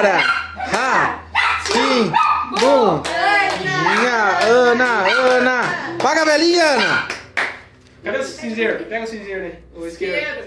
Para! Ra, Sim, Bum, Minha, Ana, Ana. Paga a velhinha, Ana. Cadê o cinzeiro? Pega o cinzeiro aí. O isqueiro.